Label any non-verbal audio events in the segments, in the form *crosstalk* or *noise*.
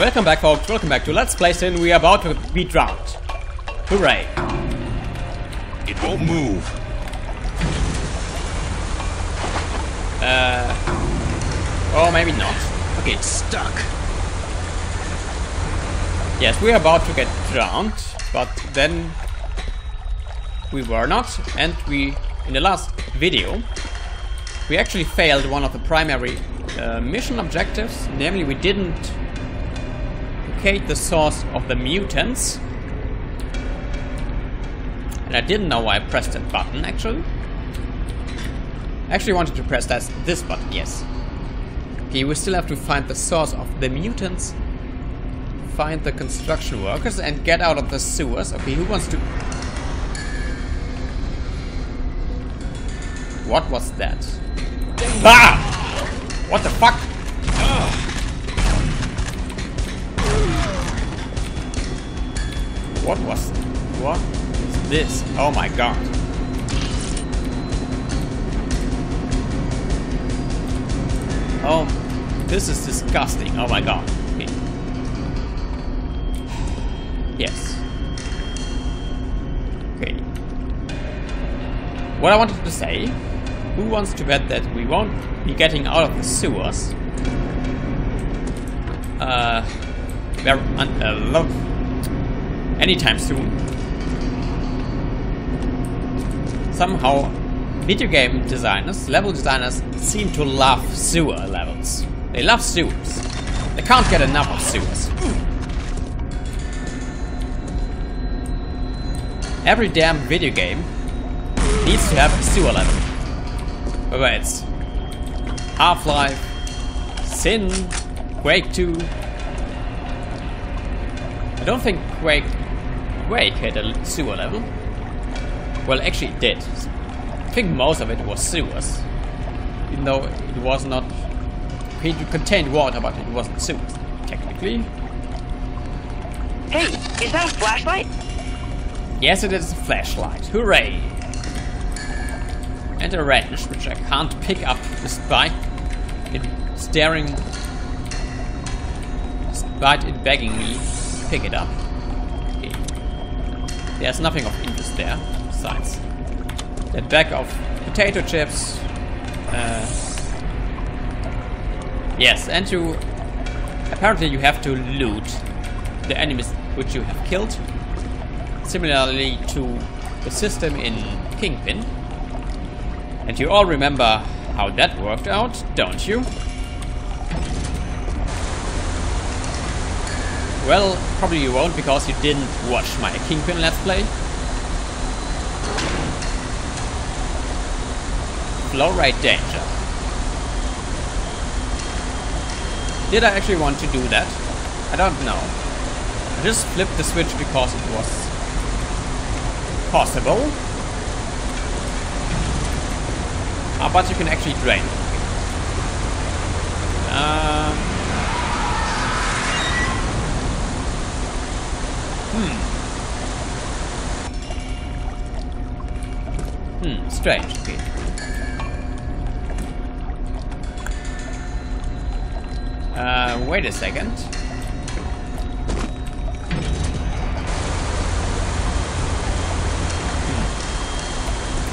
welcome back folks, welcome back to Let's Play SiN. We are about to be drowned. Hooray. It won't move. Uh, or maybe not. Okay, It's stuck. yes, we are about to get drowned, but then we were not, and we, in the last video, we actually failed one of the primary uh, mission objectives, namely we didn't locate the source of the mutants. And I didn't know why I pressed that button, actually. I actually wanted to press that, this button, yes. Okay, we still have to find the source of the mutants, find the construction workers, and get out of the sewers. Okay, who wants to... What was that? Ah! What the fuck? What was... What is this? Oh my god. Oh, this is disgusting. Oh my god. Okay. Yes. Okay. What I wanted to say, who wants to bet that we won't be getting out of the sewers? Uh, very, uh, anytime soon. Somehow, video game designers, level designers, seem to love sewer levels. They love sewers. They can't get enough of sewers. Every damn video game needs to have a sewer level. Whether it's Half-Life, SiN, Quake 2. I don't think Quake Quake had a sewer level. Well, actually it did. I think most of it was sewers. Even though it was not... It contained water, but it wasn't sewers, technically. Hey, is that a flashlight? Yes, it is a flashlight. Hooray! And a wrench, which I can't pick up despite it staring... Despite it begging me to pick it up. There's nothing of interest there, besides that bag of potato chips. Uh, yes, and you... Apparently you have to loot the enemies which you have killed. Similarly to the system in Kingpin. And you all remember how that worked out, don't you? Well, probably you won't because you didn't watch my Kingpin Let's Play. Flow rate danger. Did I actually want to do that? I don't know. I just flipped the switch because it was possible. Ah, but you can actually drain. Um, hmm. Strange. Okay. Uh, wait a second.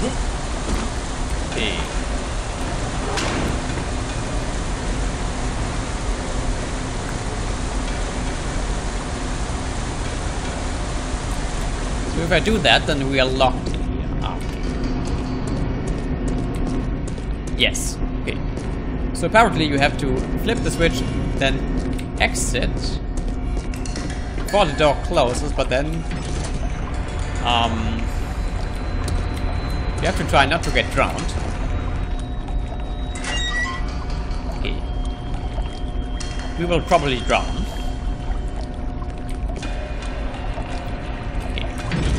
Hmm. So if I do that, then we are locked Yes. Okay. So apparently you have to flip the switch, then exit before the door closes, but then um, you have to try not to get drowned. Okay. We will probably drown. Okay.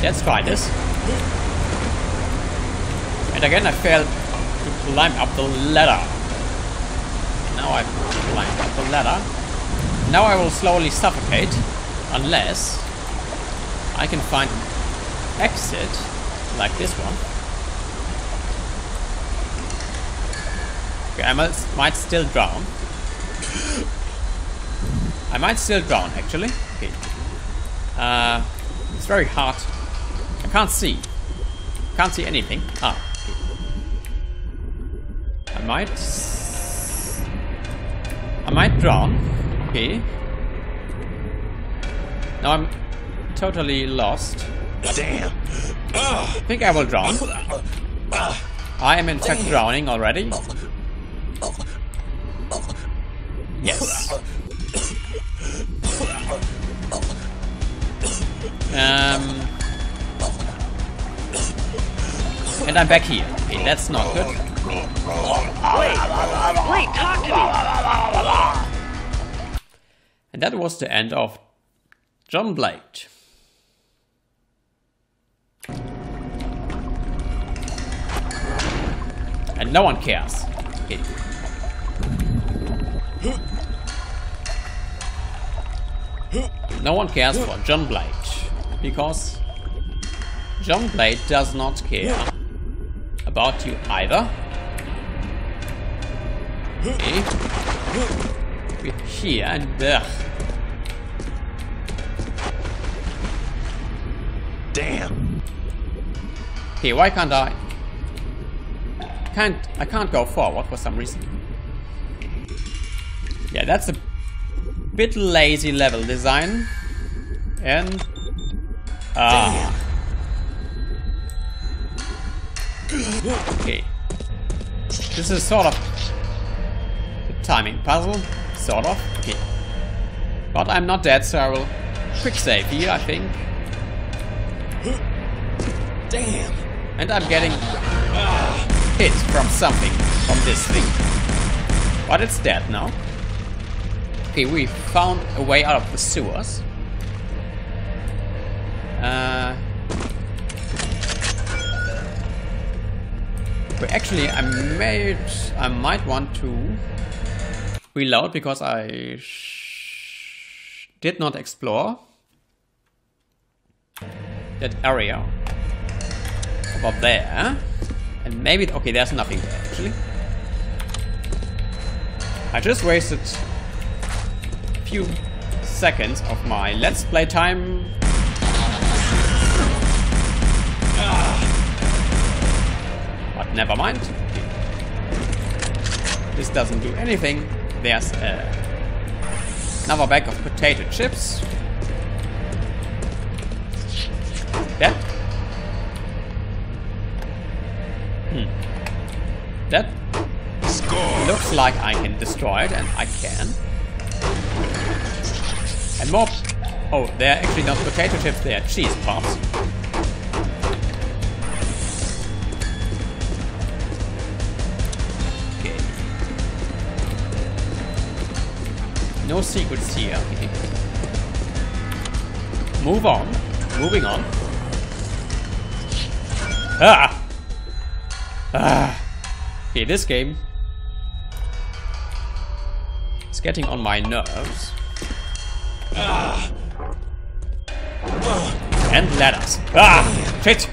Let's try this. And again I failed climb up the ladder. Now I've climbed up the ladder. Now I will slowly suffocate unless I can find an exit like this one. Okay, I might still drown. I might still drown, actually. Okay. Uh, it's very hard. I can't see. Can't see anything. Ah. Might... I might drown. Okay. Now I'm totally lost. Damn. I think I will drown. I am in fact drowning already. Yes. Um, and I'm back here. Okay, that's not good. Wait, wait, talk to me. And that was the end of John Blade. And no one cares. Okay. No one cares for John Blade. Because John Blade does not care about you either. Okay. We're here and there. Damn. Okay, why can't I? Can't I can't go forward for some reason. Yeah, that's a bit lazy level design. And ah. Okay. This is sort of timing puzzle, sort of. Okay. But I'm not dead, so I will quick save here, I think. *gasps* Damn. And I'm getting hit from something from this thing. But it's dead now. Okay, we found a way out of the sewers. Uh, actually, I made, I might want to reload because I did not explore that area above there. And maybe, okay, there's nothing there actually. I just wasted a few seconds of my let's play time. But never mind. This doesn't do anything. There's uh, another bag of potato chips. That Hmm. That Score. looks like I can destroy it, and I can. And more... Oh, they're actually not potato chips, they are cheese pops. No secrets here. Move on. Moving on. Ah! Ah! Okay, this game is getting on my nerves. Ah! And ladders. Ah! Shit!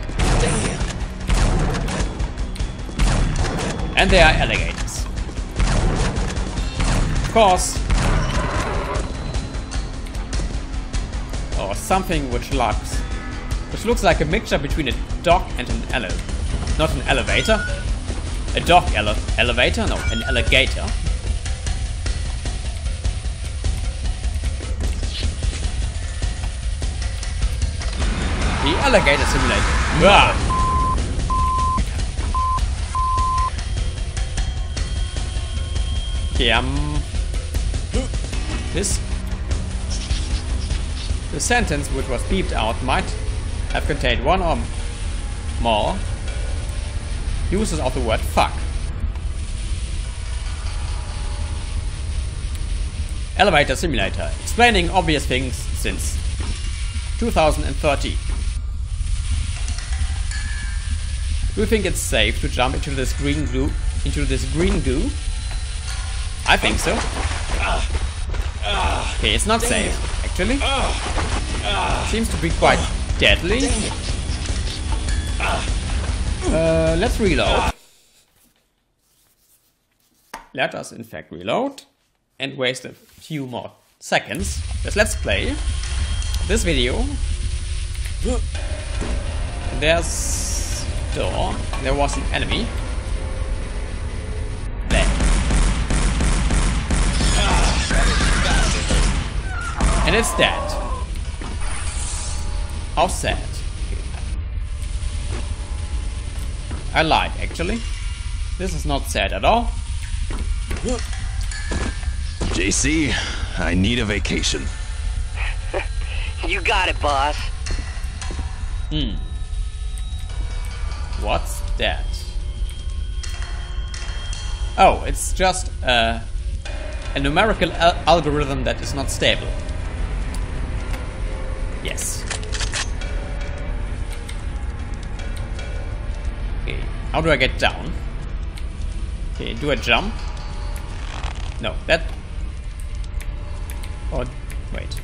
And there are alligators. Of course. Something which looks which looks like a mixture between a dock and an ele not an elevator. A dock ele elevator? No, an alligator. The alligator simulator. Ah. Okay, um... This... The sentence which was beeped out might have contained one or more uses of the word fuck. Elevator Simulator, explaining obvious things since 2013. Do you think it's safe to jump into this green goo? Into this green goo? I think so. Ah, ah, okay, it's not safe, actually. Seems to be quite deadly. Uh, let's reload. Let us in fact reload and waste a few more seconds, this let's play, this video, there's door, there was an enemy. And it's dead. How sad. I lied, actually. This is not sad at all. JC, I need a vacation. *laughs* You got it, boss. Hmm. What's that? Oh, it's just uh, a numerical al algorithm that is not stable. Yes. Okay, how do I get down? Okay, do I jump? No, that... Oh, wait.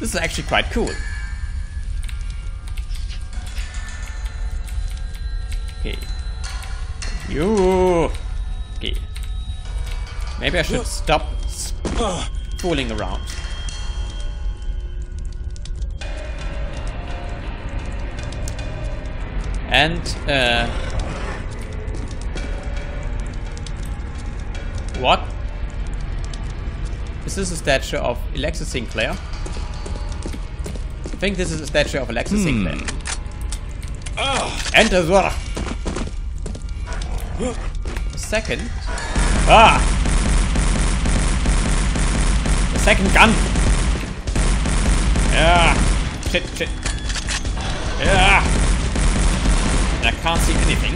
This is actually quite cool. Okay. You. Okay. Maybe I should stop s- fooling around. And uh, what? Is this is a statue of Elexis Sinclaire? I think this is a statue of Elexis Sinclaire. Enter the second. Ah! Second gun! Yeah! Shit, shit. Yeah! And I can't see anything.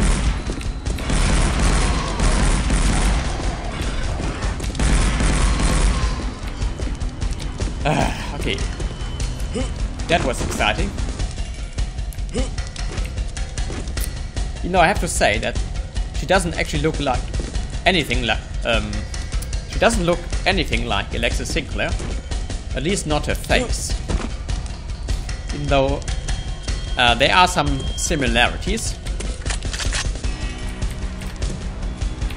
Ah, okay. That was exciting. You know, I have to say that she doesn't actually look like anything like um she doesn't look anything like Elexis Sinclaire. At least not her face. Even though uh, there are some similarities.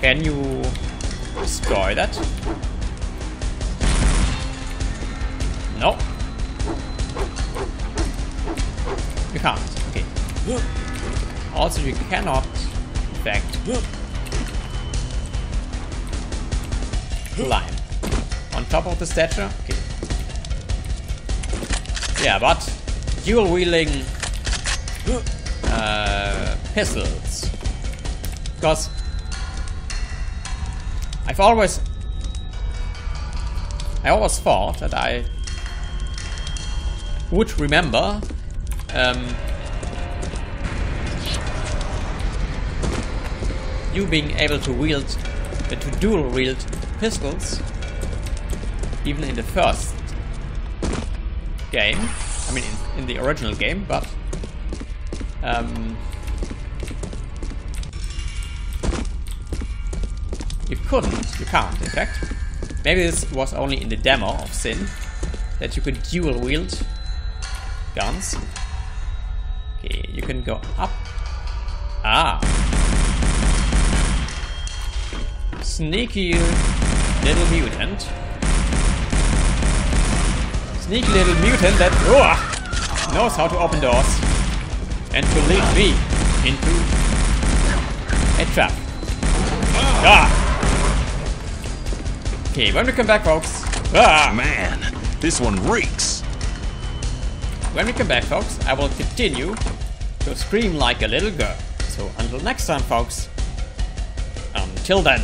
Can you destroy that? No. You can't. Okay. Also, you cannot, in fact, climb top of the statue. Okay. Yeah, but dual wielding uh, pistols. Because I've always, I always thought that I would remember um, you being able to wield, uh, to dual wield pistols, even in the first game. I mean, in, in the original game, but um, you couldn't. You can't, in fact. Maybe this was only in the demo of SiN that you could dual wield guns. Okay, you can go up. Ah. Sneaky little mutant. Sneaky little mutant that oh, knows how to open doors and to lead me into a trap. Ah. Okay, when we come back, folks. Ah. Man, this one reeks. When we come back, folks, I will continue to scream like a little girl. So until next time, folks. Until then.